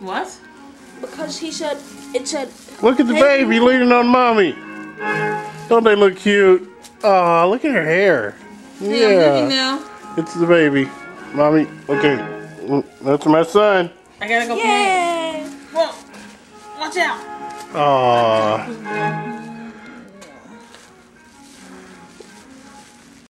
What? Because he said, it said, Look at the Hey. baby leaning on mommy. Don't they look cute? Aw, look at her hair. Hey, Yeah, it's the baby. Mommy, okay. Mm, that's my son. I gotta go pee. Whoa! Watch out! Aw.